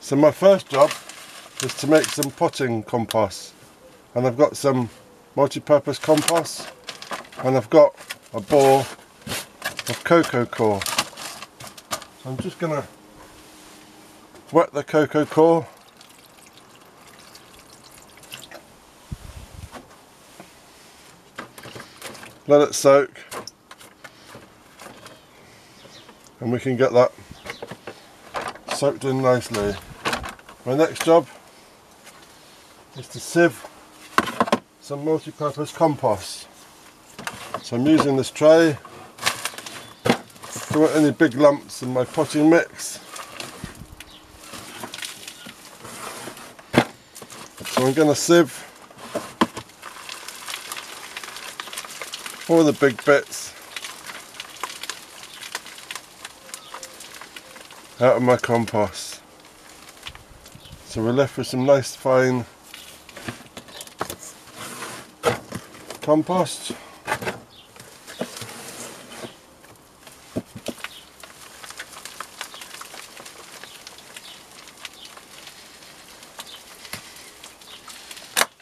So my first job is to make some potting compost. And I've got some multi-purpose compost and I've got a ball of coco coir. So I'm just gonna wet the coco coir let it soak and we can get that soaked in nicely. My next job is to sieve some multi-purpose compost. So I'm using this tray to any big lumps in my potting mix. So I'm going to sieve all the big bits out of my compost. So we're left with some nice fine compost.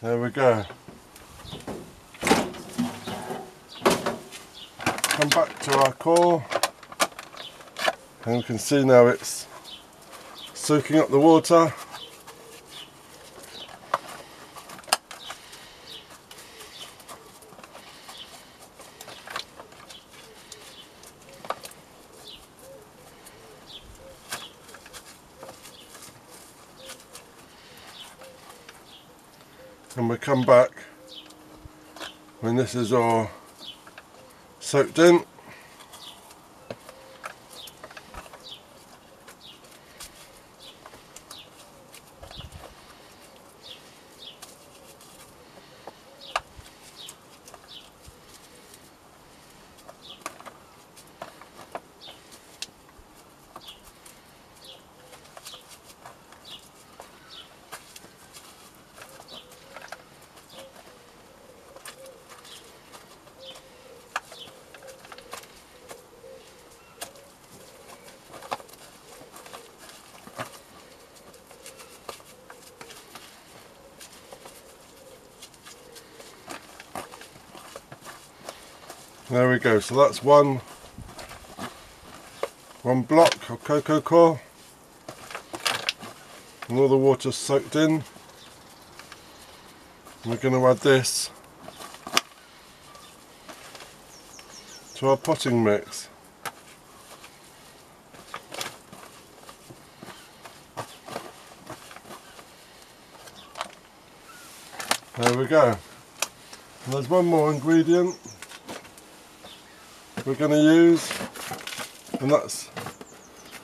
There we go. Come back to our coir and we can see now it's soaking up the water and we come back when this is all soaked in There we go, so that's one one block of coco coir and all the water soaked in. We're going to add this to our potting mix. There we go. And there's one more ingredient we're going to use and that's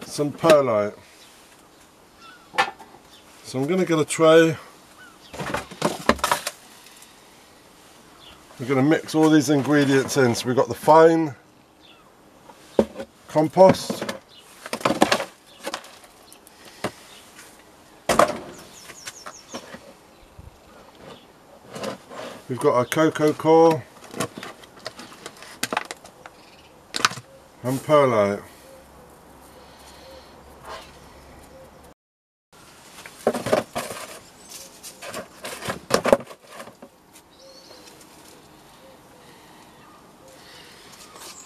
some perlite. So I'm going to get a tray. We're going to mix all these ingredients in. So we've got the fine compost. We've got our coco coir. And perlite.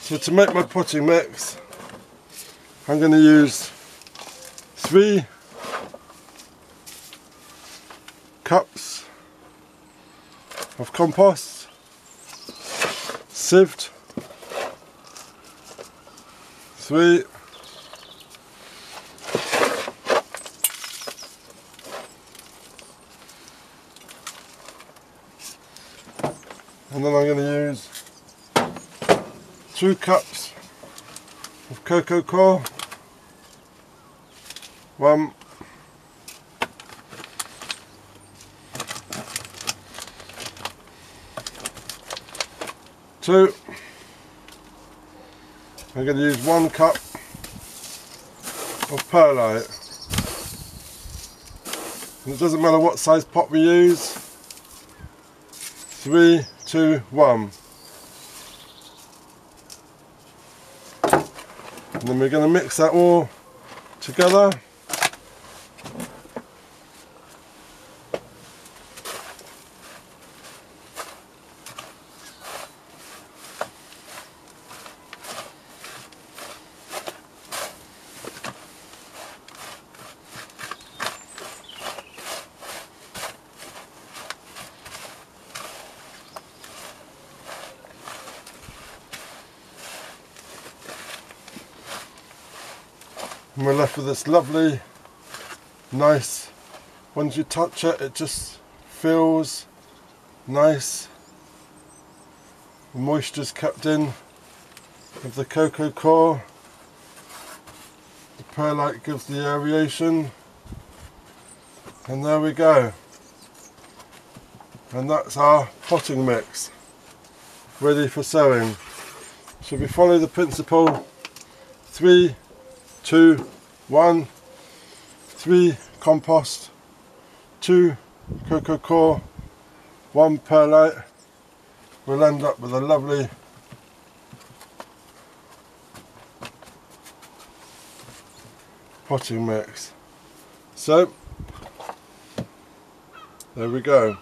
So to make my potting mix, I'm going to use three cups of compost, sieved Sweet. And then I'm going to use two cups of coco coir. One. Two. I'm going to use one cup of perlite. And it doesn't matter what size pot we use. Three, two, one. And then we're going to mix that all together. And we're left with this lovely, nice, once you touch it, it just feels nice. The moisture's kept in of the coco coir. The perlite gives the aeration. And there we go. And that's our potting mix ready for sowing. So we follow the principle three, two, one, three compost, two coco coir, one perlite, we'll end up with a lovely potting mix. So, there we go.